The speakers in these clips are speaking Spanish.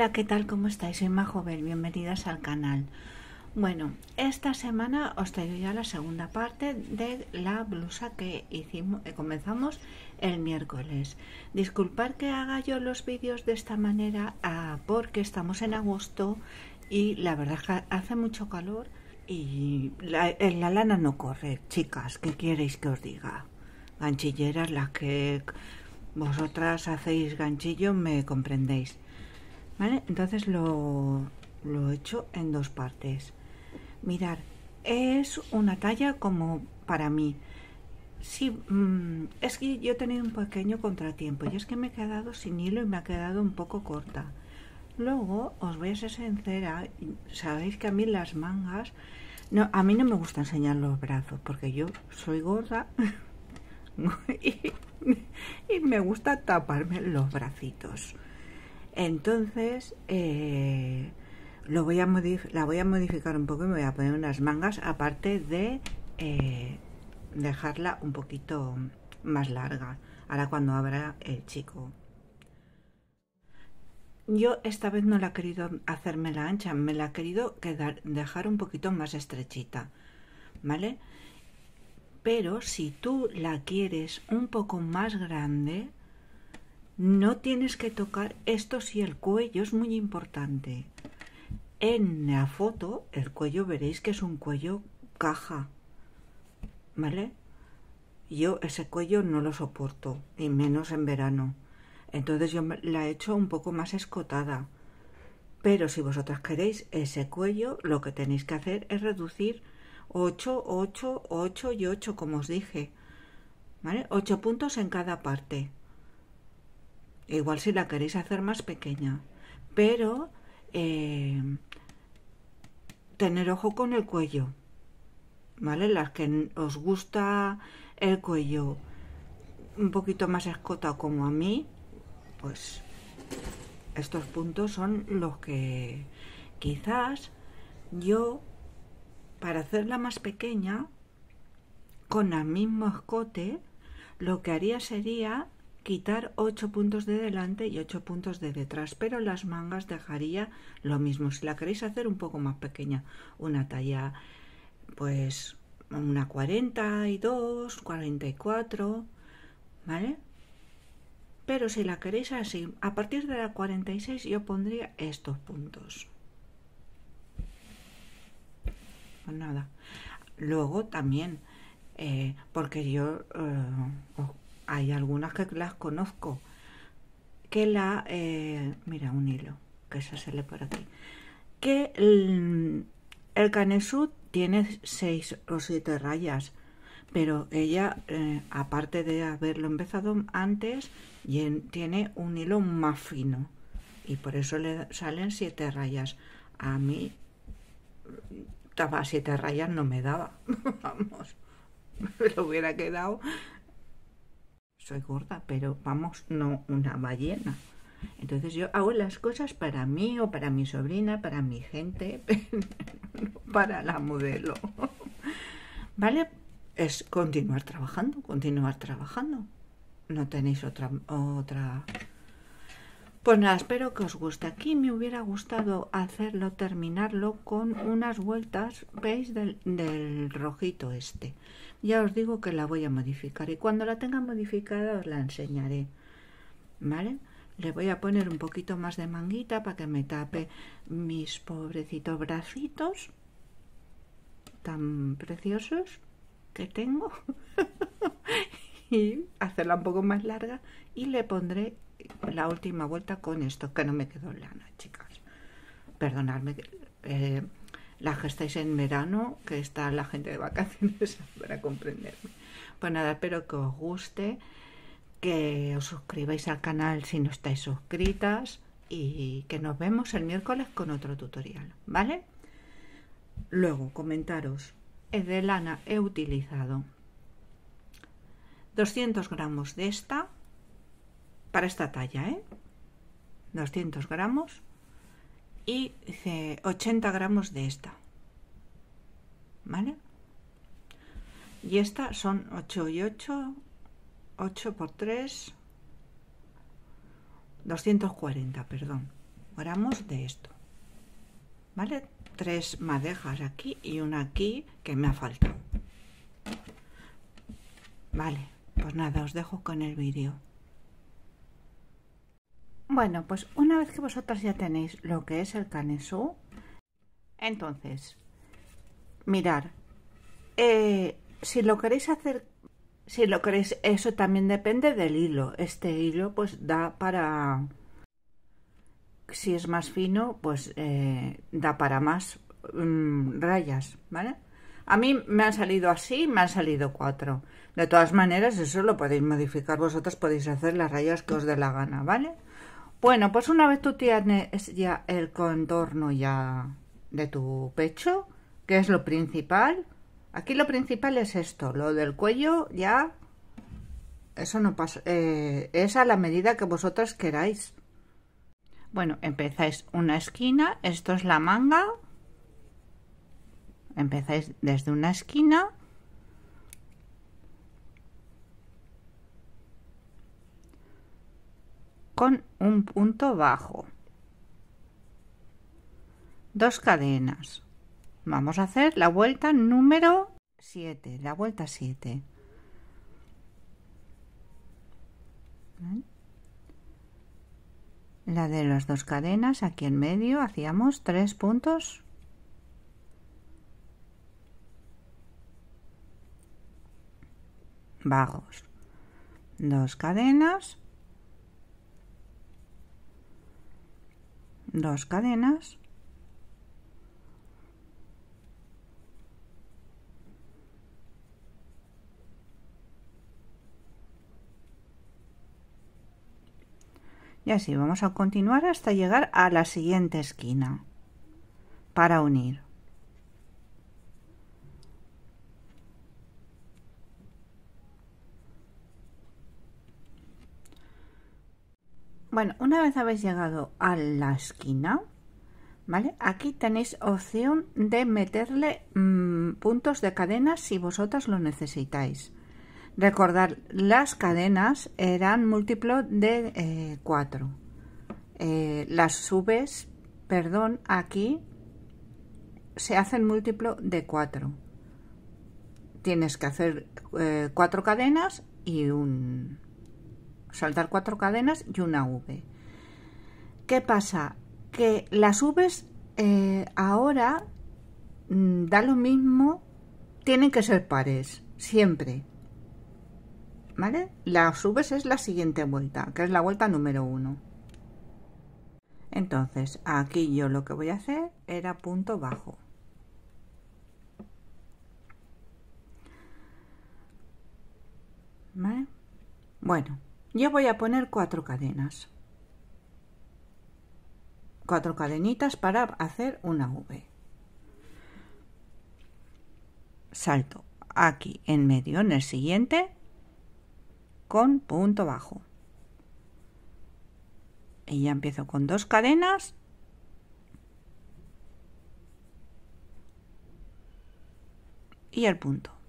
Hola, ¿qué tal? ¿Cómo estáis? Soy Majovel, bienvenidas al canal. Bueno, esta semana os traigo ya la segunda parte de la blusa que hicimos, que comenzamos el miércoles. Disculpad que haga yo los vídeos de esta manera ah, porque estamos en agosto y la verdad que hace mucho calor y la, la lana no corre, chicas, ¿qué queréis que os diga? Ganchilleras, las que vosotras hacéis ganchillo, me comprendéis. ¿Vale? Entonces lo, lo he hecho en dos partes. Mirar, es una talla como para mí. Sí, mmm, es que yo he tenido un pequeño contratiempo y es que me he quedado sin hilo y me ha quedado un poco corta. Luego, os voy a ser sincera, sabéis que a mí las mangas, no, a mí no me gusta enseñar los brazos porque yo soy gorda y me gusta taparme los bracitos. Entonces, eh, lo voy a la voy a modificar un poco y me voy a poner unas mangas, aparte de eh, dejarla un poquito más larga, ahora cuando abra el chico. Yo esta vez no la he querido hacerme la ancha, me la he querido quedar, dejar un poquito más estrechita, ¿vale? Pero si tú la quieres un poco más grande, no tienes que tocar esto si el cuello es muy importante. En la foto, el cuello veréis que es un cuello caja. ¿Vale? Yo ese cuello no lo soporto, y menos en verano. Entonces yo la he hecho un poco más escotada. Pero si vosotras queréis ese cuello, lo que tenéis que hacer es reducir 8, 8, 8 y 8, como os dije. ¿Vale? 8 puntos en cada parte. Igual si la queréis hacer más pequeña. Pero eh, tener ojo con el cuello. ¿Vale? Las que os gusta el cuello un poquito más escotado como a mí, pues estos puntos son los que quizás yo para hacerla más pequeña con el mismo escote lo que haría sería quitar 8 puntos de delante y 8 puntos de detrás, pero las mangas dejaría lo mismo. Si la queréis hacer un poco más pequeña, una talla pues una 42, 44, ¿vale? Pero si la queréis así, a partir de la 46 yo pondría estos puntos. Pues nada. Luego también, eh, porque yo eh, hay algunas que las conozco, que la, eh, mira, un hilo, que se sale por aquí, que el, canesú tiene seis o siete rayas, pero ella, eh, aparte de haberlo empezado antes, tiene un hilo más fino y por eso le salen siete rayas. A mí, estaba siete rayas no me daba, vamos, me lo hubiera quedado soy gorda, pero vamos, no una ballena. Entonces yo hago las cosas para mí o para mi sobrina, para mi gente, para la modelo. ¿Vale? Es continuar trabajando, continuar trabajando. No tenéis otra otra pues nada, espero que os guste. Aquí me hubiera gustado hacerlo, terminarlo con unas vueltas, ¿veis? Del, rojito este. Ya os digo que la voy a modificar y cuando la tenga modificada os la enseñaré. ¿Vale? Le voy a poner un poquito más de manguita para que me tape mis pobrecitos bracitos tan preciosos que tengo. y hacerla un poco más larga y le pondré la última vuelta con esto, que no me quedó lana, chicas. Perdonadme, eh, la que estáis en verano, que está la gente de vacaciones para comprenderme. Pues nada, espero que os guste, que os suscribáis al canal si no estáis suscritas y que nos vemos el miércoles con otro tutorial, ¿vale? Luego, comentaros, de lana he utilizado 200 gramos de esta, para esta talla, ¿eh? 200 gramos y 80 gramos de esta. ¿Vale? Y esta son 8 y 8, 8 por 3, 240, perdón. gramos de esto. ¿Vale? Tres madejas aquí y una aquí que me ha faltado. Vale, pues nada, os dejo con el vídeo. Bueno, pues una vez que vosotras ya tenéis lo que es el canesú, entonces, mirar, eh, si lo queréis hacer, si lo queréis, eso también depende del hilo. Este hilo pues da para, si es más fino, pues eh, da para más mm, rayas, ¿vale? A mí me han salido así, me han salido cuatro. De todas maneras, eso lo podéis modificar vosotros, podéis hacer las rayas que os dé la gana, ¿vale? Bueno, pues una vez tú tienes ya el contorno ya de tu pecho, que es lo principal. Aquí lo principal es esto, lo del cuello ya, eso no pasa, eh, es a la medida que vosotras queráis. Bueno, empezáis una esquina, esto es la manga, empezáis desde una esquina con un punto bajo. Dos cadenas. Vamos a hacer la vuelta número 7 la vuelta 7 la de las dos cadenas aquí en medio hacíamos tres puntos. Bajos. Dos cadenas dos cadenas. Y así vamos a continuar hasta llegar a la siguiente esquina para unir Bueno, una vez habéis llegado a la esquina, ¿vale? Aquí tenéis opción de meterle mm, puntos de cadenas si vosotras lo necesitáis. Recordad, las cadenas eran múltiplo de 4. Eh, eh, las subes, perdón, aquí se hacen múltiplo de 4. Tienes que hacer eh, cuatro cadenas y un, saltar cuatro cadenas y una V. ¿Qué pasa? Que las Vs eh, ahora mm, da lo mismo, tienen que ser pares, siempre. ¿Vale? Las Vs es la siguiente vuelta, que es la vuelta número uno. Entonces, aquí yo lo que voy a hacer era punto bajo. ¿Vale? Bueno, yo voy a poner cuatro cadenas. Cuatro cadenitas para hacer una V. Salto aquí en medio en el siguiente con punto bajo. Y ya empiezo con dos cadenas. Y el punto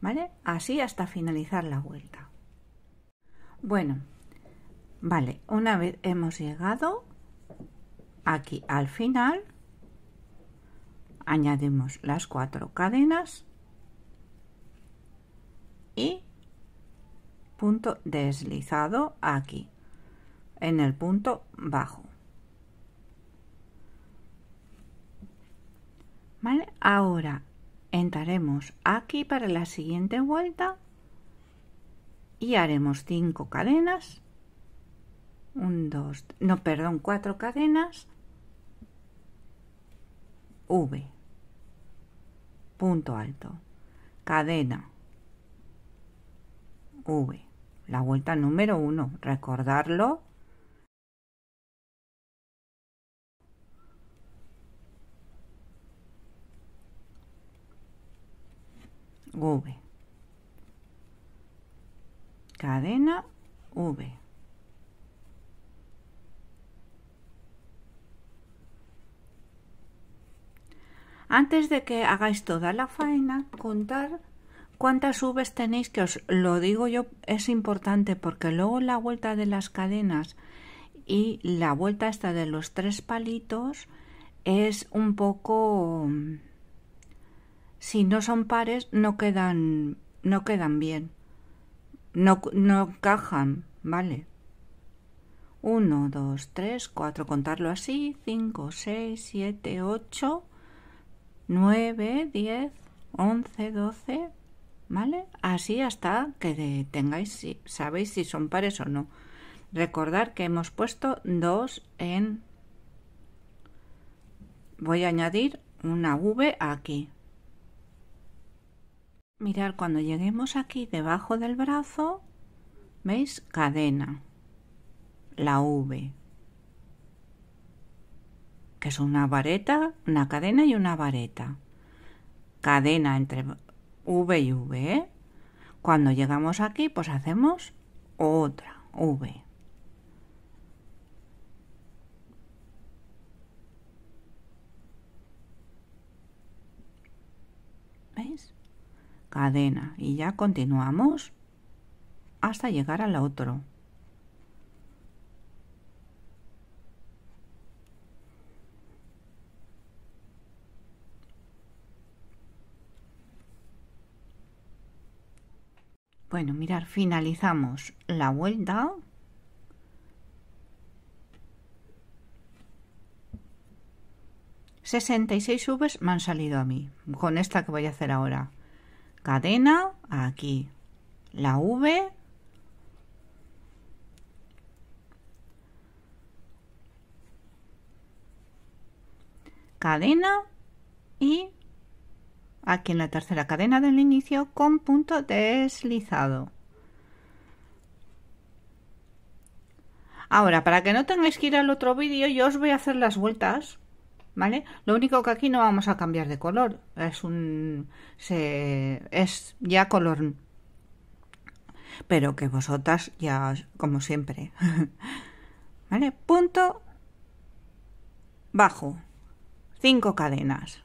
¿vale? Así hasta finalizar la vuelta. Bueno, vale, una vez hemos llegado aquí al final, añadimos las cuatro cadenas y punto deslizado aquí, en el punto bajo. ¿Vale? Ahora entraremos aquí para la siguiente vuelta y haremos cinco cadenas. Un dos no perdón cuatro cadenas. V. Punto alto. Cadena. V. La vuelta número uno. Recordarlo V. Cadena V. Antes de que hagáis toda la faena, contar cuántas Vs tenéis, que os lo digo yo, es importante porque luego la vuelta de las cadenas y la vuelta esta de los tres palitos es un poco si no son pares no quedan no quedan bien no, no vale 1, 2, 3, 4, contarlo así, 5, 6, 7, 8, 9, 10, 11, 12, ¿vale? Así hasta que tengáis, si, sabéis si son pares o no. Recordar que hemos puesto 2 en... Voy a añadir una V aquí. Mirad, cuando lleguemos aquí debajo del brazo, ¿veis? Cadena la V, que es una vareta, una cadena y una vareta. Cadena entre V y V. ¿eh? Cuando llegamos aquí, pues hacemos otra V. ¿Veis? Cadena y ya continuamos hasta llegar al otro. Bueno, mirar, finalizamos la vuelta. Sesenta y seis Vs me han salido a mí, con esta que voy a hacer ahora. Cadena, aquí. La V. Cadena y aquí en la tercera cadena del inicio con punto deslizado. Ahora, para que no tengáis que ir al otro vídeo, yo os voy a hacer las vueltas, ¿vale? Lo único que aquí no vamos a cambiar de color, es un... Se, es ya color... Pero que vosotras ya, como siempre, ¿vale? Punto bajo, cinco cadenas.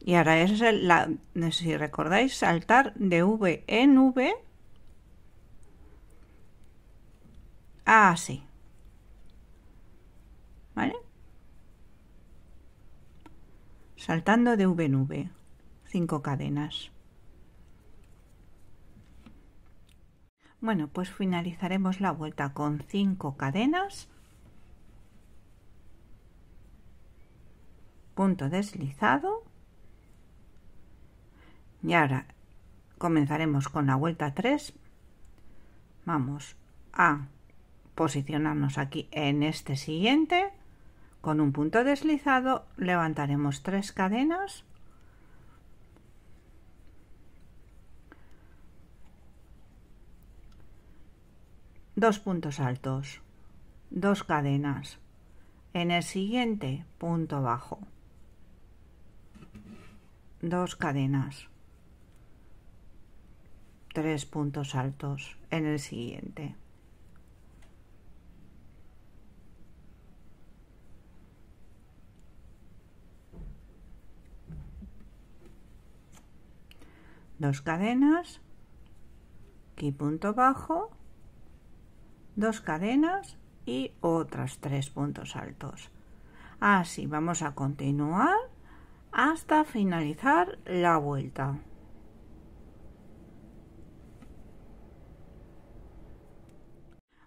Y ahora es la, si recordáis, saltar de V en V. Así. ¿Vale? Saltando de V en V. Cinco cadenas. Bueno, pues finalizaremos la vuelta con cinco cadenas. Punto deslizado y ahora comenzaremos con la vuelta 3. Vamos a posicionarnos aquí en este siguiente. Con un punto deslizado levantaremos tres cadenas. Dos puntos altos, dos cadenas. En el siguiente punto bajo, dos cadenas tres puntos altos en el siguiente. Dos cadenas, aquí punto bajo, dos cadenas y otras tres puntos altos. Así vamos a continuar hasta finalizar la vuelta.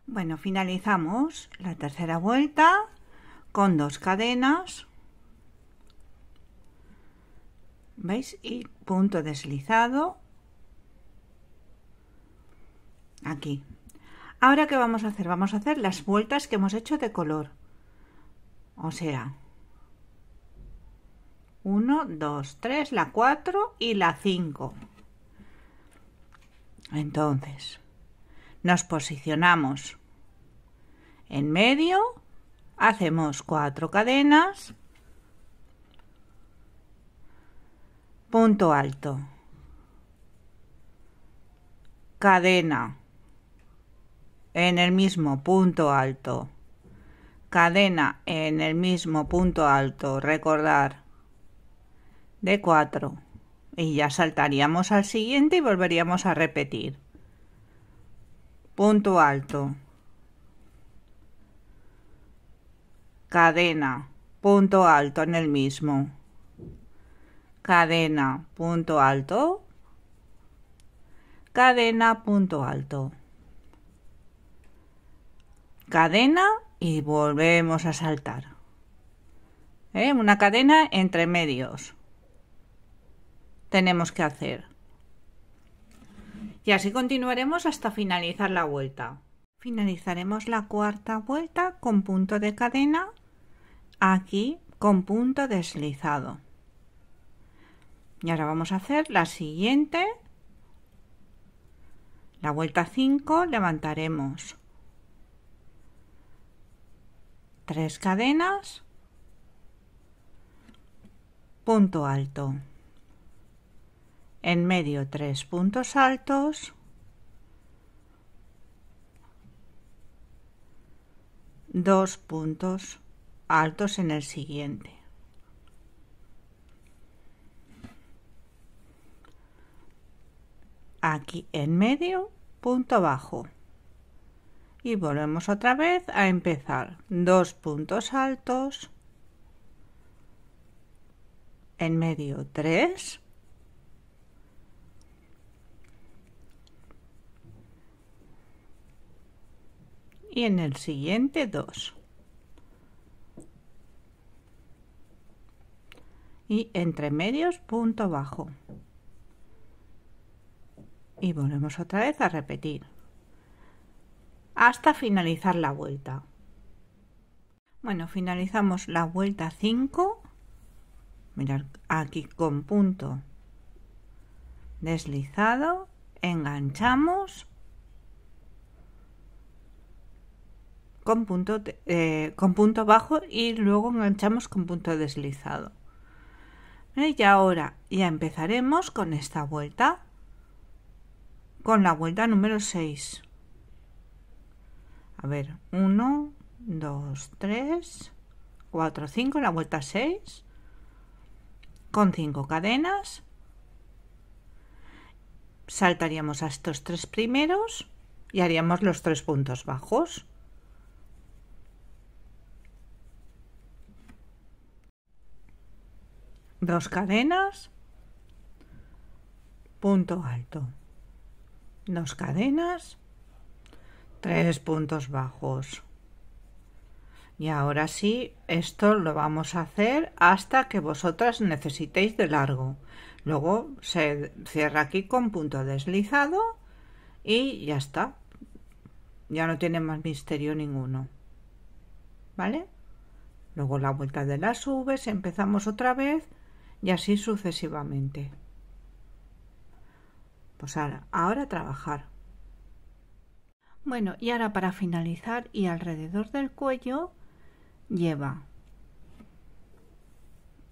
Bueno, finalizamos la tercera vuelta con dos cadenas. ¿Veis? Y punto deslizado. Aquí. Ahora, ¿qué vamos a hacer? Vamos a hacer las vueltas que hemos hecho de color. O sea, 1, 2, 3, la 4 y la 5. Entonces, nos posicionamos en medio hacemos cuatro cadenas punto alto cadena en el mismo punto alto cadena en el mismo punto alto recordar de 4 y ya saltaríamos al siguiente y volveríamos a repetir. Punto alto. Cadena, punto alto en el mismo. Cadena, punto alto. Cadena, punto alto. Cadena y volvemos a saltar. ¿Eh? Una cadena entre medios tenemos que hacer. Y así continuaremos hasta finalizar la vuelta. Finalizaremos la cuarta vuelta con punto de cadena aquí con punto deslizado. Y ahora vamos a hacer la siguiente. La vuelta 5 levantaremos tres cadenas, punto alto en medio tres puntos altos, dos puntos altos en el siguiente. Aquí en medio, punto bajo. Y volvemos otra vez a empezar. Dos puntos altos. En medio tres y en el siguiente 2. Y entre medios punto bajo. Y volvemos otra vez a repetir. Hasta finalizar la vuelta. Bueno, finalizamos la vuelta 5. Mirad aquí con punto deslizado. Enganchamos con punto, eh, con punto bajo y luego enganchamos con punto deslizado. Y ahora ya empezaremos con esta vuelta, con la vuelta número 6. A ver, 1, 2, 3, 4, 5, la vuelta 6, con 5 cadenas. Saltaríamos a estos tres primeros y haríamos los tres puntos bajos. dos cadenas, punto alto, dos cadenas, tres puntos bajos. Y ahora sí, esto lo vamos a hacer hasta que vosotras necesitéis de largo. Luego se cierra aquí con punto deslizado y ya está. Ya no tiene más misterio ninguno. ¿Vale? Luego la vuelta de las uves, empezamos otra vez y así sucesivamente. Ahora, ahora trabajar. Bueno, y ahora para finalizar y alrededor del cuello lleva,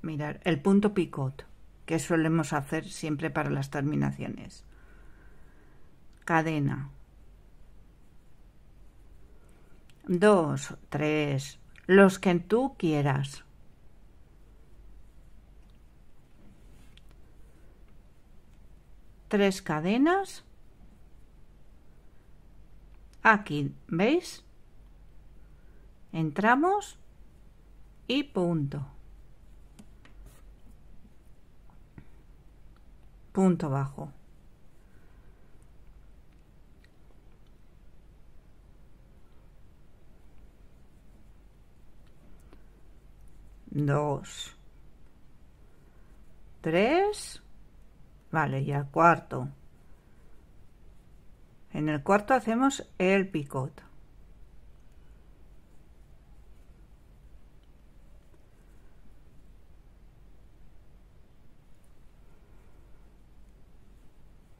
mirar, el punto picot, que solemos hacer siempre para las terminaciones. Cadena. Dos, tres, los que tú quieras. Tres cadenas. Aquí veis entramos y punto. Punto bajo. Dos. Tres Vale, y al cuarto. En el cuarto hacemos el picot.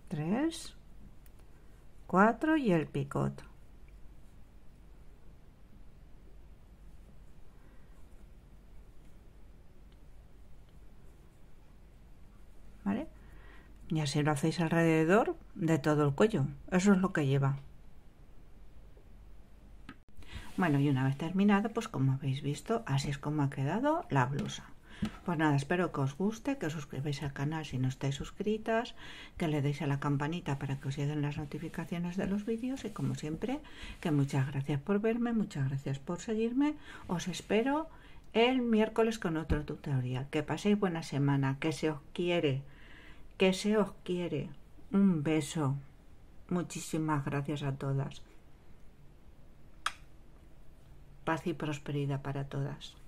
Tres, cuatro y el picot. Y así lo hacéis alrededor de todo el cuello. Eso es lo que lleva. Bueno, y una vez terminado, pues como habéis visto, así es como ha quedado la blusa. Pues nada, espero que os guste, que os suscribáis al canal si no estáis suscritas, que le deis a la campanita para que os lleguen las notificaciones de los vídeos y como siempre, que muchas gracias por verme, muchas gracias por seguirme. Os espero el miércoles con otro tutorial. Que paséis buena semana, que se os quiere, que se os quiere. Un beso. Muchísimas gracias a todas. Paz y prosperidad para todas.